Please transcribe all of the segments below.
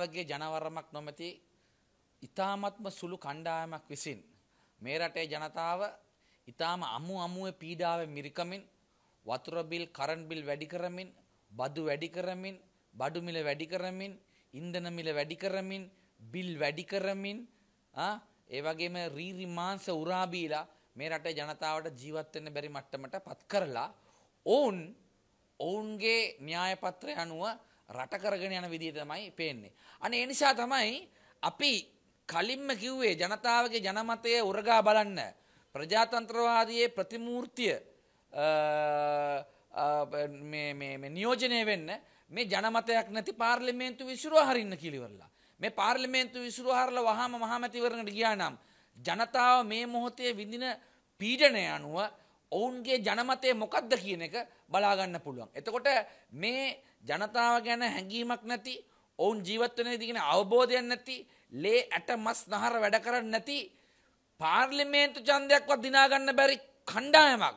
වගේ ජනවරමක් නොමැති ඉතාමත්ම සුළු කණ්ඩායමක් විසින් මේ රටේ ජනතාව ඉතාම අමු අමුව පීඩාව මිරිකමින් වතුරබිල් කරන්බිල් වැඩි කරමින් බදු වැඩි කරමින් බඩුමිල වැඩි කරමින් ඉන්දනමිල වැඩි කරමින් බිල් වැඩි කරමින් ඒ වගේම රීරි මාංස උරාබීලා මේ රටේ ජනතාවට ජීවත්වෙන්න බැරි මට්ටමට පත් කරලා ඔවුන් ඔවුන්ගේ න්‍යායපත්‍රය අනුව රට කරගෙන යන විදිහ තමයි පේන්නේ. අනේ ඒ නිසා තමයි අපි කලින්ම කිව්වේ ජනතාවගේ ජනමතය උරගා බලන්න ප්‍රජාතන්ත්‍රවාදයේ ප්‍රතිමූර්තිය නියෝජනය වෙන්න මේ ජනමතයක් නැති පාර්ලිමේන්තු විසුරුව හරින්න කිලිවරලා. මේ පාර්ලිමේන්තු විසුරුහරල වහම මහමැතිවරණට ගියා නම් ජනතාව මේ මොහොතේ විඳින පීඩනය අනුව ඔවුන්ගේ ජනමතය මොකක්ද කියන එක බලාගන්න පුළුවන්. එතකොට මේ ජනතාව ගැන හැඟීමක් නැති ඔවුන් ජීවත්වන දිගෙන අවබෝධයක් නැති ලේ ඇට මස් නහර වැඩ කරන්න නැති පාර්ලිමේන්තු චන්දයක්වත් දිනාගන්න බැරි කණ්ඩායමක්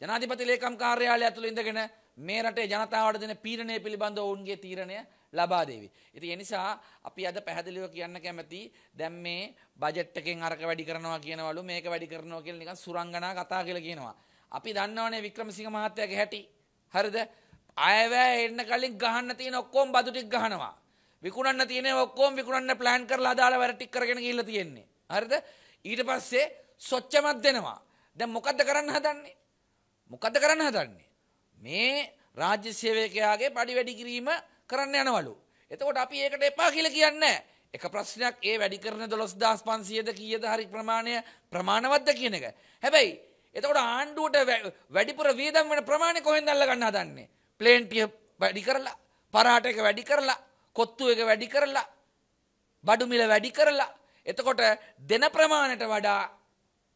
ජනාධිපති ලේකම් කාර්යාලය ඇතුළ ඉඳගෙන මේ රටේ ජනතාවට දෙන පීරණය පිළිබඳ ඔවුන්ගේ තීරණය ලබා දේවි. ඉති එනිසා අපි අද පැහැදිලිව කියන්න කැමති දැම් මේ බජට්ටකෙන් අරක වැඩි කරනවා කියනවලු මේක වැඩි කරනවා කියල නික සුරංගනා කතා කියල කියනවා. අපි දන්නවනේ වික්‍රමසිංහ මහත්තයක හැටි. හරිද අයවෑ එන්න කලින් ගහන්න තියෙන ඔක්කෝම් බදුටික් ගහනවා. විකුණන්න තියෙන ඔක්කෝම් විකුණන්න ප්ලෑන් කරලා අදාළ වැරටික් කරගෙන ගිල්ල තියෙන්නේ. හරිද ඊට පස්සේ සොච්චමත් දෙනවා. දැන් මොකද්ද කරන්න හදන්නේ? මොකද්ද කරන්න හදන්නේ? මේ රාජ්‍ය සේවකයාගේ පඩි වැඩි කිරීම කරන්න යනවලු. එතකොට අපි ඒකට එපා කියලා කියන්නේ එක ප්‍රශ්නයක් ඒ වැඩි කරන 12500ද කීයද හරි ප්‍රමාණය ප්‍රමාණවත්ද කියන එක. හැබැයි එතකොට ආණ්ඩුවට වැඩිපුර වියදම් වෙන ප්‍රමාණය කොහෙන්ද අල්ලගන්න හදන්නේ? ප්ලේන්ටිය වැඩි කරලා, පරාට එක වැඩි කරලා, කොත්තු එක වැඩි කරලා, බඩු මිල වැඩි කරලා. එතකොට දෙන ප්‍රමාණයට වඩා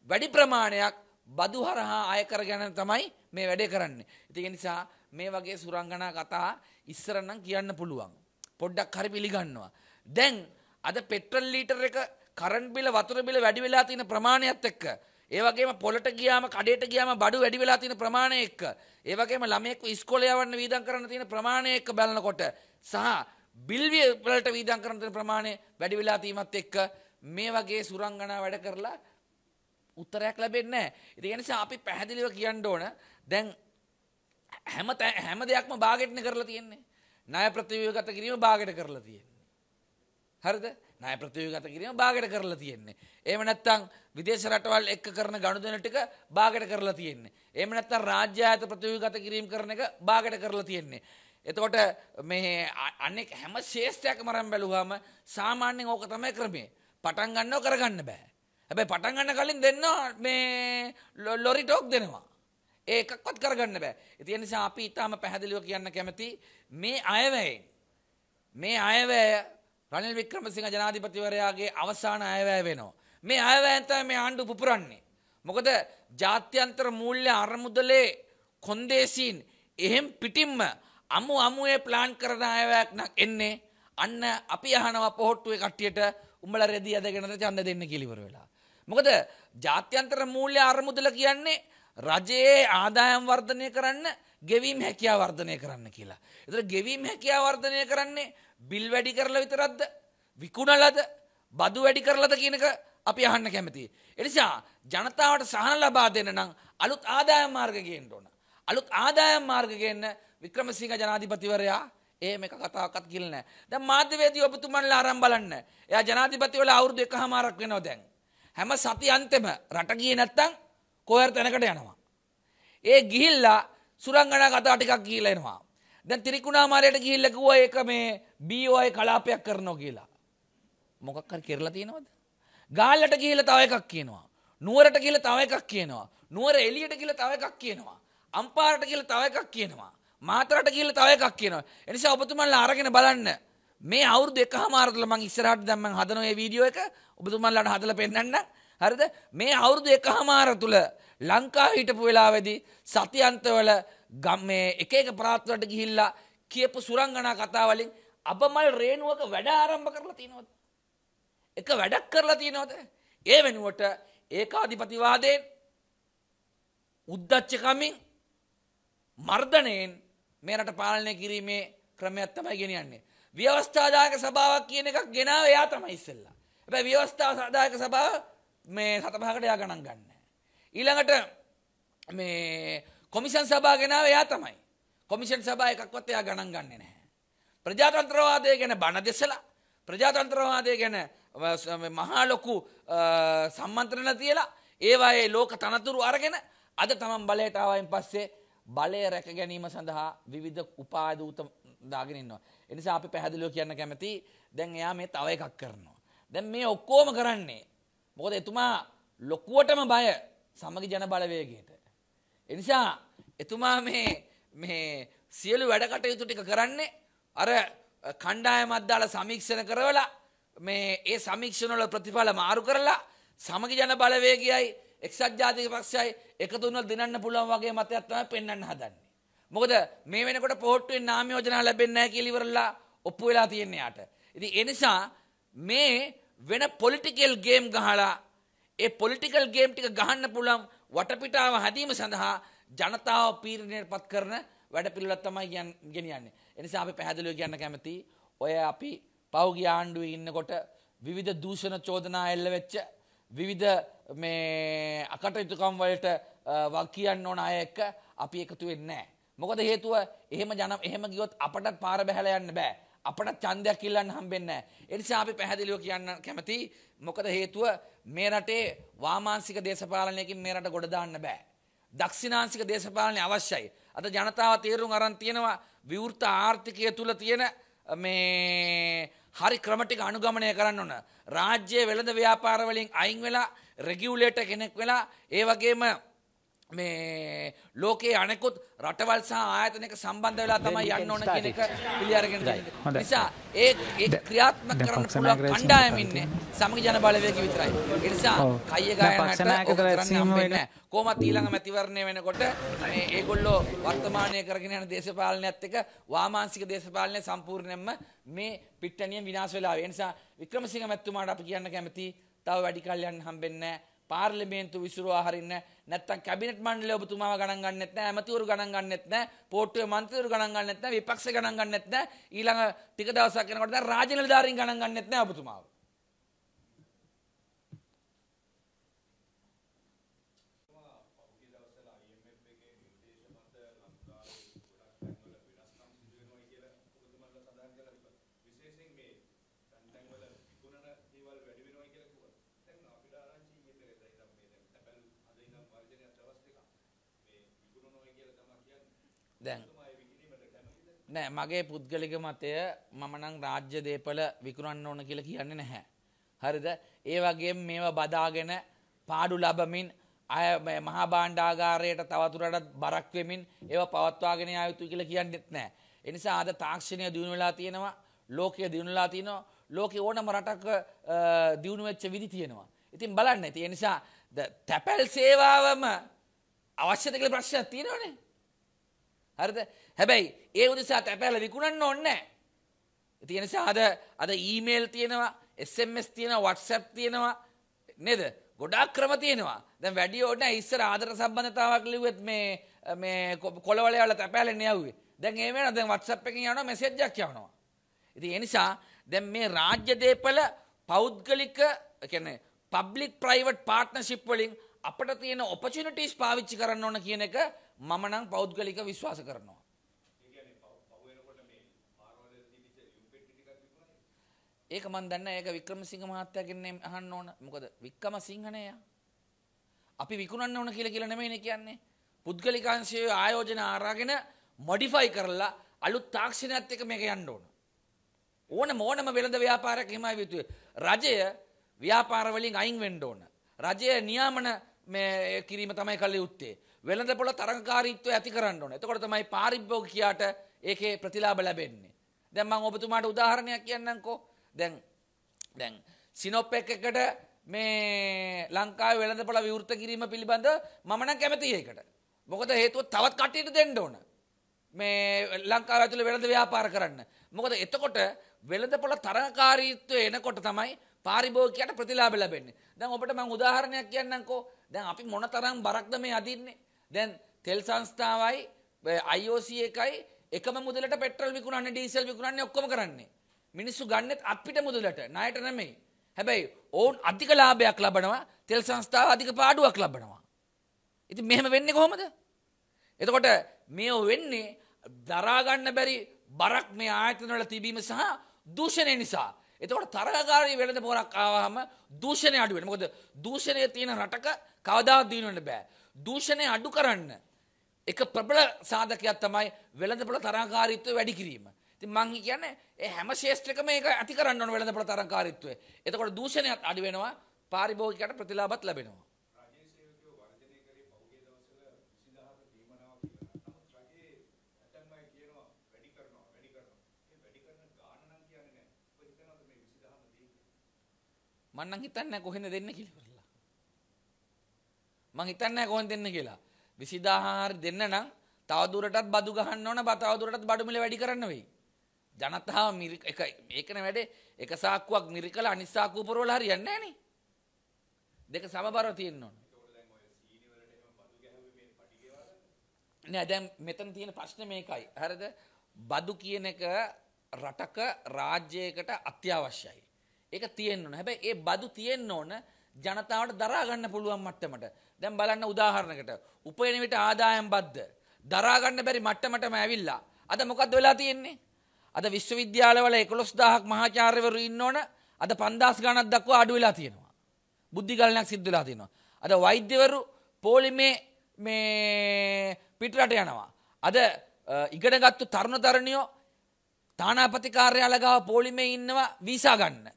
වැඩි ප්‍රමාණයක් බදු හරහා අය කරගෙන තමයි මේ වැඩේ කරන්නේ. ඉතින් නිසා මේ වගේ සුරංගනා කතා ඉස්සරනම් කියන්න පුළුවන්. පොඩ්ඩක් හරි පිළිගන්නවා. දැන් අද පෙට්‍රල් ලීටර් එක කරන්ට් බිල වතුර බිල වැඩි වෙලා තියෙන ප්‍රමාණයත් එක්ක ඒ වගේම පොලට ගියාම කඩේට ගියාම බඩු වැඩි වෙලා තියෙන ප්‍රමාණය එක්ක ඒ වගේම ළමයෙක්ව ඉස්කෝලේ යවන්න වීදම් කරන්න තියෙන ප්‍රමාණය එක්ක බලනකොට සහ බිල් වලට වීදම් කරන්න තියෙන ප්‍රමාණය වැඩි වෙලා තීමත් එක්ක මේ වගේ සුරංගනා වැඩ කරලා උත්තරයක් ලැබෙන්නේ නැහැ. ඒ නිසා අපි පැහැදිලිව කියන්න ඕන දැන් හැම හැම දෙයක්ම බාගෙට්න කරලා තියෙන්නේ. ණය ප්‍රතිව්‍යුහගත කිරීම බාගෙට කරලා තියෙන්නේ. හරිද? ණය ප්‍රතිව්‍යුහගත කිරීම බාගෙට කරලා තියෙන්නේ. එහෙම නැත්නම් විදේශ රටවල් එක්ක කරන ගනුදෙනු ටික බාගෙට කරලා තියෙන්නේ. එහෙම නැත්නම් රාජ්‍ය ආයත ප්‍රතිව්‍යුහගත කිරීම කරන එක බාගෙට කරලා තියෙන්නේ. එතකොට මේ අනෙක් හැම ශේෂ්ඨයක්ම අරන් බැලුවාම සාමාන්‍යයෙන් ඕක තමයි ක්‍රමය. පටන් ගන්නව කරගන්න බෑ. හැබැයි පටන් ගන්න කලින් දෙන්න මේ ලොරි ටෝක් දෙනවා. ඒකක්වත් කරගන්න බෑ. ඒ නිසා අපි ඊටාම පැහැදිලිව කියන්න කැමති මේ අයවැයෙන් මේ අයවැය රනිල් වික්‍රමසිංහ ජනාධිපතිවරයාගේ අවසාන අයවැය වෙනවා. මේ අයවැයෙන් තමයි මේ ආණ්ඩුව පුපුරන්නේ. මොකද ජාත්‍යන්තර මූල්‍ය අරමුදලේ කොන්දේසීන් එහෙම් පිටින්ම අමු අමුවේ ප්ලාන් කරන අයවැයක් නක් එන්නේ අන්න අපි අහනවා පොහොට්ටුවේ කට්ටියට උඹලා රෙදි ඇදගෙනද ඡන්ද දෙන්න කියලා ඉවර වෙලා. මොකද ජාත්‍යන්තර මූල්‍ය අරමුදල කියන්නේ රජයේ ආදායම් වර්ධනය කරන්න ගෙවීම් හැකියාව වර්ධනය කරන්න කියලා. එතන ගෙවීම් හැකියාව වර්ධනය කරන්නේ බිල් වැඩි කරලා විතරක්ද? විකුණලද? බදු වැඩි කරලාද කියන එක අපි අහන්න කැමතියි. ඒ නිසා ජනතාවට සහන ලබා දෙන්න නම් අලුත් ආදායම් මාර්ග ගේන්න ඕන. අලුත් ආදායම් මාර්ග ගේන්න වික්‍රමසිංහ ජනාධිපතිවරයා ඒ මේක කතාවක්වත් කිව්ල නැහැ. දැන් මාධ්‍යවේදී ඔබතුමන්ලා අරන් බලන්න. එයා ජනාධිපතිවරයා අවුරුදු එකහමාරක් වෙනවා දැන්. හැම සති අන්තෙම රට ගියේ නැත්තම් කොහර තැනකට යනවා. ඒ ගිහිල්ලා සුරංගනා කතා ටිකක් කියලා එනවා. දැන් ත්‍රිකුණාමාරයට ගිහිල්ලා කිව්වා ඒක මේ BOI කලාපයක් කරනවා කියලා. මොකක් හරි කරලා තියෙනවද? ගාල්ලට ගිහිල්ලා තව එකක් කියනවා. නුවරට ගිහිල්ලා තව එකක් කියනවා. නුවර එළියට ගිහිල්ලා තව එකක් කියනවා. අම්පාරට ගිහිල්ලා තව එකක් කියනවා. මාතරට ගිහිල්ලා තව එකක් කියනවා. ඒ නිසා ඔබතුමන්ලා අරගෙන බලන්න. මේ අවුරුදු එකහමාරතුල මං ඉස්සරහට දැන් මං හදන මේ වීඩියෝ එක ඔබතුමන්ලාට හදලා පෙන්නන්න. හරිද? මේ අවුරුදු එකහමාර තුල ලංකා හිටපු වෙලාවේදී සතියන්තවල මේ එක එක ප්‍රාත්වලට ගිහිල්ලා කියපු සුරංගනා කතා වලින් අබමල් රේණුවක වැඩ ආරම්භ කරලා තියෙනවද? එක වැඩක් කරලා තියෙනවද? ඒ වෙනුවට ඒකාධිපතිවාදයෙන් උද්දච්චකමින් මර්ධනයෙන් මේ රට පාලනය කිරීමේ ක්‍රමයක් තමයි ගෙනියන්නේ. ව්‍යවස්ථාදායක සභාවක් කියන එකක් ගෙනාව එයා තමයි ඉස්සෙල්ලා. හැබැයි ව්‍යවස්ථා සාධායක සභාව මේ සතපහකට එයා ගණන් ගන්න. ඊළඟට මේ කොමිෂන් සභාව ගෙනාව එයා තමයි. කොමිෂන් සභාව එකක්වත් එයා ගණන් ගන්නේ නැහැ. ප්‍රජාතන්ත්‍රවාදය ගැන බණ දෙසලා ප්‍රජාතන්ත්‍රවාදය ගැන මහා ලොකු සම්මන්ත්‍රණ තියලා ඒවායේ ලෝක තනතුරු අරගෙන අද තමන් බලයට ආවයින් පස්සේ බලය රැක ගැනීම සඳහා විවිධ උපාදූත දාගෙන ඉන්නවා. එනිසා අපි පැහැදිලිව කියන්න කැමති දැන් එයා මේ තව එකක් කරනවා. දැන් මේ ඔක්කොම කරන්නේ මොකද එතුමා ලොකුවටම බය සමගි ජන බලවේගයට. එනිසා එතුමා මේ මේ සියලු වැඩ කටයුතු ටික කරන්නේ අර කණ්ඩායමක් දාලා සමීක්ෂණ කරවලා මේ ඒ සමීක්ෂණ වල ප්‍රතිඵල මාරු කරලා සමගි ජන බලවේගයයි එක්සත් ජාතික පක්ෂයයි එකතු වුණොත් දිනන්න පුළුවන් වගේ මතයක් තමයි පෙන්වන්න හදන්නේ. මොකද මේ වෙනකොට පොහොට්ටුවෙන් නාම යෝජනා ලැබෙන්නේ නැහැ කියලා ඉවරලා ඔප්පු වෙලා තියෙන යාට. ඉතින් ඒ නිසා මේ වෙන පොලිටිකල් ගේම් ගහලා ඒ පොලිටිකල් ගේම් ටික ගහන්න පුළුවන් වටපිටාව හැදීම සඳහා ජනතාව පීඩනයට පත් කරන වැඩ පිළිවෙලක් තමයි ගෙනියන්නේ. ඒ නිසා අපි පැහැදිලිව කියන්න කැමති ඔය අපි පෞගිය ආණ්ඩුවේ ඉන්නකොට විවිධ දූෂණ චෝදනා එල්ල වෙච්ච විවිධ මේ අකටයුතුකම් වලට වක් කියන්න ඕන අය එක්ක අපි එකතු වෙන්නේ නැහැ. මොකද හේතුව එහෙම ජන එහෙම ගියොත් අපටත් පාර බැහැලා යන්න බෑ. අපට ඡන්දයක් ඉල්ලන්න හම්බෙන්නේ නැහැ. ඒ නිසා අපි පැහැදිලිව කියන්න කැමති මොකද හේතුව මේ රටේ වාමාංශික දේශපාලනයකින් මේ රට ගොඩ දාන්න බෑ. දක්ෂිනාංශික දේශපාලනය අවශ්‍යයි. අද ජනතාව තේරුම් අරන් තියෙනවා විවෘත ආර්ථිකය තුල තියෙන මේ හරි ක්‍රම ටික අනුගමනය කරන්න ඕන. රාජ්‍ය වෙළඳ ව්‍යාපාර වලින් අයින් වෙලා රෙගියුලේටර් කෙනෙක් වෙලා ඒ වගේම මේ ලෝකයේ අනෙකුත් රටවල් සහ ආයතනයක සම්බන්ධ වෙලා තමයි යන්න ඕන කියන එක පිළි අරගෙන තියෙනවා. නිසා ඒ ඒ ක්‍රියාත්මක කරන්න පුළුවන් කණ්ඩායම ඉන්නේ සමගි ජන බලවේගය විතරයි. ඒ නිසා කයිය ගායනට කරන්න වෙන්නේ කොහොමත් ඊළඟ මැතිවරණය වෙනකොට මේ ඒගොල්ලෝ වර්තමානයේ කරගෙන යන දේශපාලනයත් එක්ක වාමාංශික දේශපාලනය සම්පූර්ණයෙන්ම මේ පිට්ටනියෙන් විනාශ වෙලා. ඒ නිසා වික්‍රමසිංහ මැතිතුමාට අපි කියන්න කැමති තව වැඩි කල් යන්න හම්බෙන්නේ නැහැ. පාර්ලිමේන්තු විසුරුවා හරින්න නැත්තම් කැබිනට් මණ්ඩලය ඔබතුමාව ගණන් ගන්නෙත් නැහැ ඇමතිවරු ගණන් ගන්නෙත් නැහැ පොට්ටුවේ මන්ත්‍රීවරු ගණන් ගන්නෙත් නැහැ විපක්ෂ ගණන් ගන්නෙත් නැහැ. ඊළඟ ටික දවසක් යනකොට දැන් රාජ්‍ය නිලධාරීන් ගණන් ගන්නෙත් නැහැ ඔබතුමාව දැන් නෑ මගේ පුද්ගලික මතය මම නම් රාජ්‍ය දේපල විකුණන්න ඕන කියලා කියන්නේ නැහැ. හරිද? ඒ වගේම මේවා බදාගෙන පාඩු ලබමින් අය මහා භාණ්ඩාගාරයට තවදුරටත් බරක් වෙමින් ඒවා පවත්වාගෙන යා යුතුයි කියලා කියන්නෙත් නැහැ. ඒ නිසා අද තාක්ෂණය දියුණු වෙලා තියෙනවා, ලෝකය දියුණු වෙලා තියෙනවා, ලෝකේ ඕනම රටක දියුණු වෙච්ච විදි තියෙනවා. ඉතින් බලන්න. ඒ නිසා තැපැල් සේවාවම අවශ්‍යද කියලා ප්‍රශ්නයක් තියෙනවනේ. හරිද හැබැයි ඒ උදෙසා තැපෑල විකුණන්න ඕනේ නැහැ. නිසා අද අද ඊමේල් තියෙනවා SMS තියෙනවා WhatsApp තියෙනවා නේද? ගොඩාක් ක්‍රම තියෙනවා. දැන් වැඩි ඕනේ ඉස්සර ආදර සම්බන්ධතාවක් ලිව්වෙත් මේ මේ කොළවලේ වල තැපෑලෙන් යවුවේ. දැන් ඒ වෙනවා දැන් WhatsApp එකකින් යනවා මැසේජ් එකක් යවනවා. ඉතින් ඒ නිසා දැන් මේ රාජ්‍ය දේපල පෞද්ගලික කියන්නේ පබ්ලික් ප්‍රයිවට් පාර්ට්නර්ෂිප් වලින් අපිට තියෙන ඔපචුනිටිස් පාවිච්චි කරන්න ඕන කියන එක මම නම් පෞද්ගලික විශ්වාස කරනවා. ඒක මන් දන්න ඒක වික්‍රමසිංහ මහත්තයාගෙන් අහන්න ඕන. මොකද වික්‍රමසිංහනේ අපි විකුණන්න ඕන කියලා කියලා නෙමෙයිනේ කියන්නේ. පුද්ගලිකාංශයේ ආයෝජන ආරාගෙන මොඩිෆයි කරලා අලුත් තාක්ෂණයත් එක්ක මේක යන්න ඕන. ඕනම ඕනම වෙළඳ ව්‍යාපාරයක් හිමයි යුතුයි. රජය ව්‍යාපාර වලින් අයින් වෙන්න ඕන. රජය නියාමන මේ කිරීම තමයි කළ යුත්තේ. වෙළඳ පොළ තරඟකාරීත්වය ඇති කරන්න ඕන. එතකොට තමයි පාරිභෝගිකයාට ඒකේ ප්‍රතිලාභ ලැබෙන්නේ. දැන් මම ඔබතුමාට උදාහරණයක් කියන්නම්කෝ. දැන් දැන් සිනොප් එකකට මේ ලංකාවේ වෙළඳ පොළ විවෘත කිරීම පිළිබඳ මම නම් කැමතියි ඒකට. මොකද හේතුව තවත් කට්ටියට දෙන්න ඕන. මේ ලංකාව ඇතුළේ වෙළඳ ව්‍යාපාර කරන්න. මොකද එතකොට වෙළඳ පොළ තරඟකාරීත්වය එනකොට තමයි පාරිභෝගිකයට ප්‍රතිලාභ ලැබෙන්නේ. දැන් ඔබට මම උදාහරණයක් කියන්නම්කෝ. දැන් අපි මොන තරම් බරක්ද මේ අදින්නේ? දැන් තෙල් සංස්ථාවයි IOC එකයි එකම මුදලට පෙට්‍රල් විකුණන්නේ ඩීසල් විකුණන්නේ ඔක්කොම කරන්නේ. මිනිස්සු ගන්නෙත් අපිට මුදලට ණයට නෙමෙයි. හැබැයි ඔවුන් අධික ලාභයක් ලබනවා තෙල් සංස්ථාව අධික පාඩුවක් ලබනවා. ඉතින් මෙහෙම වෙන්නේ කොහොමද? එතකොට මේ වෙන්නේ දරාගන්න බැරි බරක් මේ ආයතන වල තිබීම සහ දූෂණය නිසා. එතකොට තරගකාරී වෙළඳ පොරක් ආවහම දූෂණය අඩු වෙනවා. මොකද දූෂණය තියෙන රටක කවදාවත් දිනු වෙන්න බෑ. දූෂණය අඩු කරන්න එක ප්‍රබල සාධකයක් තමයි වෙළඳපොළ තරගකාරීත්වය වැඩි කිරීම. ඉතින් මං කියන්නේ ඒ හැම ශේෂ්ත්‍රකම ඒක ඇති කරන්න ඕන වෙළඳපොළ තරගකාරීත්වය. එතකොට දූෂණයත් අඩු වෙනවා පාරිභෝගිකයට ප්‍රතිලාභත් ලැබෙනවා. මන්නම් හිතන්නේ කොහෙන්ද දෙන්න කියලා ඉවරලා. මං හිතන්නේ කොහෙන්ද දෙන්න කියලා. 20000 දෙන්න නම් තවදුරටත් බදු ගහන්න ඕන තවදුරටත් බඩු මිල වැඩි කරන්න වෙයි. ජනතාව මිරි එක ඒකන වැඩේ එක සාක්කුවක් මිරිකලා අනිත් සාක්කුව පුරවලා හරියන්නේ නැහැ නේ. දෙක සමබරව තියෙන්න ඕන. නෑ දැන් මෙතන තියෙන ප්‍රශ්නේ මේකයි. හරිද? බදු කියන එක රටක රාජ්‍යයකට අත්‍යවශ්‍යයි. ඒක තියෙන්න ඕන. හැබැයි ඒ බදු තියෙන්න ඕන ජනතාවට දරා ගන්න පුළුවන් මට්ටමට. දැන් බලන්න උදාහරණයකට උපයන විට ආදායම් බද්ද දරා ගන්න බැරි මට්ටමටම ඇවිල්ලා. අද මොකද්ද වෙලා තියෙන්නේ? අද විශ්වවිද්‍යාලවල 11000ක් මහාචාර්යවරු ඉන්න ඕන. අද 5000 ගණක් දක්වා අඩු වෙලා තියෙනවා. බුද්ධිගලනයක් සිද්ධ වෙලා තියෙනවා. අද වෛද්‍යවරු පොලිමේ මේ පිටරට යනවා. අද ඉගෙනගත්තු තරුණ තරුණියෝ තානාපති කාර්යාල ගාව පොලිමේ ඉන්නවා වීසා ගන්න.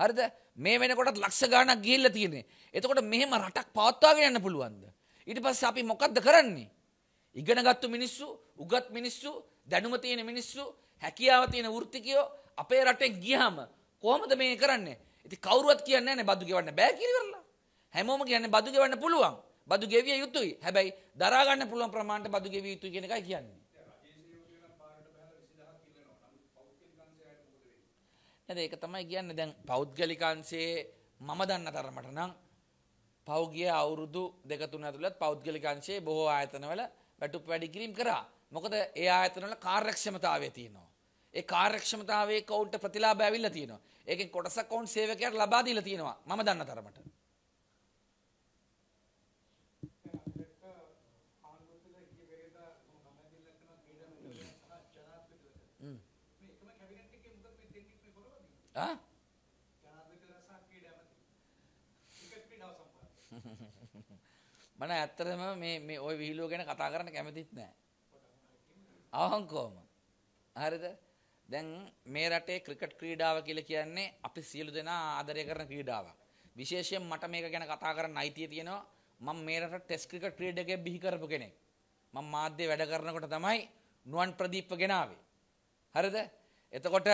හරිද මේ වෙනකොටත් ලක්ෂ ගාණක් ගිහිල්ලා තියෙන්නේ. එතකොට මෙහෙම රටක් පවත්වාගෙන යන්න පුළුවන්ද? ඊට පස්සේ අපි මොකද්ද කරන්නේ? ඉගෙනගත්තු මිනිස්සු, උගත් මිනිස්සු, දැනුම තියෙන මිනිස්සු, හැකියාව තියෙන වෘත්තිකයෝ අපේ රටෙන් ගියාම කොහොමද මේ කරන්නේ? ඉතින් කවුරුවත් කියන්නේ නැහැ බදු ගෙවන්න බෑ කියලා ඉවරලා. හැමෝම කියන්නේ බදු ගෙවන්න පුළුවන්. බදු ගෙවිය යුතුයි. හැබැයි දරා ගන්න පුළුවන් ප්‍රමාණයට බදු ගෙවිය යුතුයි කියන එකයි කියන්නේ. නේද ඒක තමයි කියන්නේ දැන් පෞද්ගලිකංශයේ මම දන්න තරමට නම් පෞගිය අවුරුදු දෙක තුන ඇතුළත පෞද්ගලිකංශයේ බොහෝ ආයතනවල වැටුප් වැඩි කිරීම කරා. මොකද ඒ ආයතනවල කාර්යක්ෂමතාවය තියෙනවා. ඒ කාර්යක්ෂමතාවයේ කවුන්ට ප්‍රතිලාභ ඇවිල්ලා තියෙනවා. ඒකෙන් කොටසක් කවුන්ට් සේවකයාට ලබා දීලා තියෙනවා. මම දන්න තරමට. මන ඇත්තරම මේ ඔය විහිලුව ගැන කතා කරන්න කැමතිත් නෑ. අවංකෝම. හරිද? දැන් මේ රටේ ක්‍රිකට් ක්‍රීඩාව කියලා කියන්නේ අපි සියලු දෙනා ආදරය කරන ක්‍රීඩාවක්. විශේෂයෙන් මට මේක ගැන කතා කරන්න අයිතිය තියෙනවා. මම මේ රට ටෙස්ට් ක්‍රිකට් ක්‍රීඩකයෙක් බිහි කරපු කෙනෙක්. මම මාධ්‍ය වැඩ කරනකොට තමයි නුවන් ප්‍රදීප්ව ගෙනාවේ. හරිද? එතකොට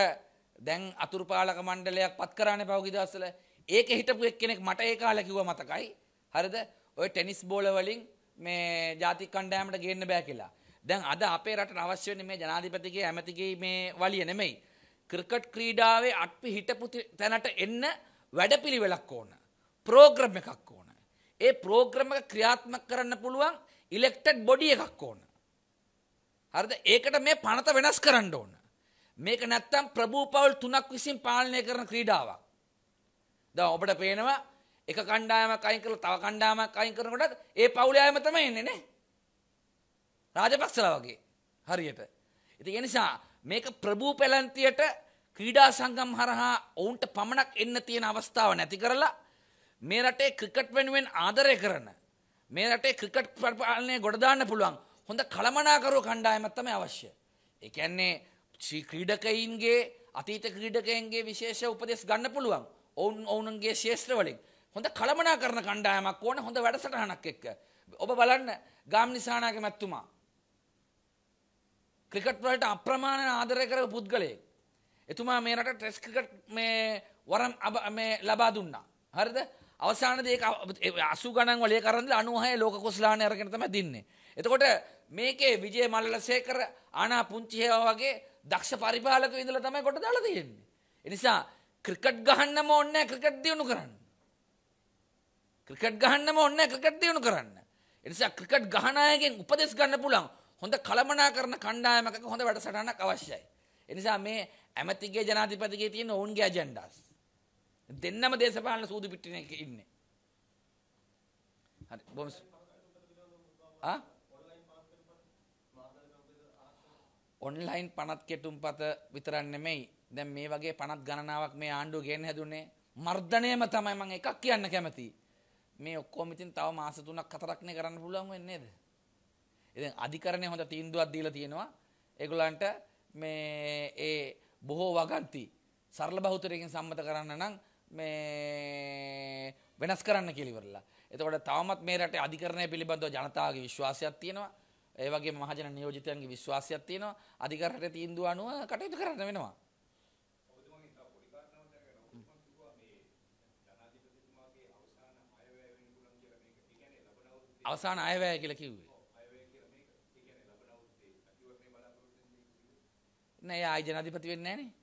දැන් අතුරුපාලක මණ්ඩලයක් පත් කරානේ පහුගිය දවස්වල. ඒකේ හිටපු එක්කෙනෙක් මට ඒ කාලේ කිව්වා මතකයි. හරිද? ඔය ටෙනිස් බෝල වලින් මේ ජාතික කණ්ඩායමට ගේන්න බෑ කියලා. දැන් අද අපේ රටට අවශ්‍ය වෙන්නේ මේ ජනාධිපතිගේ ඇමතිගේ මේ වලිය නෙමෙයි. ක්‍රිකට් ක්‍රීඩාවේ අපි හිටපු තැනට එන්න වැඩපිළිවෙලක් ඕන. ප්‍රෝග්‍රම් එකක් ඕන. ඒ ප්‍රෝග්‍රම් එක ක්‍රියාත්මක කරන්න පුළුවන් ඉලෙක්ටඩ් බොඩි එකක් ඕන. හරිද? ඒකට මේ පනත වෙනස් කරන්න ඕන. මේක නැත්තම් ප්‍රභූ පවුල් තුනක් විසින් පාලනය කරන ක්‍රීඩාවක්. දැන් ඔබට පේනවා එක කණ්ඩායමක් අයින් කරලා තව කණ්ඩායමක් අයින් කරනකොට ඒ පවුලේ අයම තමයි එන්නේ නේ. රාජපක්ෂලා වගේ හරියට. ඉතින් ඒ නිසා මේක ප්‍රභූ පැලැන්තියට ක්‍රීඩා සංගම් හරහා ඔවුන්ට පමණක් එන්න තියෙන අවස්ථාව නැති කරලා මේ රටේ ක්‍රිකට් වෙනුවෙන් ආදරය කරන මේ රටේ ක්‍රිකට් පාලනය ගොඩ දාන්න පුළුවන් හොඳ කළමනාකරුව කණ්ඩායමක් තමයි අවශ්‍ය. ඒ කියන්නේ ක්‍රීඩකයින්ගේ අතීත ක්‍රීඩකයන්ගේ විශේෂ උපදෙස් ගන්න පුළුවන්. ඔවුන් ඔවුන්ගේ ශේෂත්‍ර වලින් හොඳ කළමනා කරන කණ්ඩායමක් ඕන හොඳ වැඩසටහනක් එක්ක. ඔබ බලන්න ගාම්නිසානාගේ මැත්තුමා. ක්‍රිකට් වලට අප්‍රමාණ ආදරය කරපු පුද්ගලයෙක්. එතුමා මේ රට ටෙස්ට් ක්‍රිකට් මේ වරම් මේ ලබා දුන්නා. හරිද? අවසානයේදී ඒක 80 ගණන් වල ඒක අරන් 96 ලෝක කුසලානේ අරගෙන තමයි දින්නේ. එතකොට මේකේ විජය මල්ලසේකර ආනා පුංචි හේවා වගේ දක්ෂ පරිපාලකයෝ ඉඳලා තමයි කොට දාලා තියෙන්නේ. ඒ නිසා ක්‍රිකට් ගහන්නම ඕනේ නැහැ ක්‍රිකට් දියුණු කරන්න. ක්‍රිකට් ගහන්නම ඕනේ නැහැ ක්‍රිකට් දියුණු කරන්න. ඒ නිසා ක්‍රිකට් ගහන අයගෙන් උපදෙස් ගන්න පුළුවන් හොඳ කළමනාකරන කණ්ඩායමක හොඳ වැඩසටහනක් අවශ්‍යයි. ඒ නිසා මේ ඇමතිගේ ජනාධිපතිගේ තියෙන ඔවුන්ගේ අජෙන්ඩාස්. දෙන්නම දේශපාලන සූදු පිටින එක ඉන්නේ. හරි බොහොම ස්- ආ ඔන්ලයින් පනත් කෙටුම්පත විතරක් නෙමෙයි දැන් මේ වගේ පනත් ගණනාවක් මේ ආණ්ඩුව ගෙන්න හැදුනේ මර්ධනයම තමයි මම එකක් කියන්න කැමති මේ ඔක්කොම ඉතින් තව මාස තුනක් හතරක්නේ කරන්න පුළුවන් වෙන්නේ නේද ඉතින් අධිකරණය හොඳ තීන්දුවක් දීලා තියෙනවා ඒගොල්ලන්ට මේ ඒ බොහෝ වගන්ති සරල බහුතරයකින් සම්මත කරන්න නම් මේ වෙනස් කරන්න කියලා ඉවරලා. එතකොට තවමත් මේ රටේ අධිකරණය පිළිබඳව ජනතාවගේ විශ්වාසයක් තියෙනවා. ඒ වගේම මහජන නියෝජිතයන්ගේ විශ්වාසයක් තියෙනවා. අධිකරණයේ තීන්දුව අනුව කටයුතු කරන්න වෙනවා. අවසාන අයවැය කියලා කිව්වේ. නෑ ආයි ජනාධිපති වෙන්නේ නැහනේ.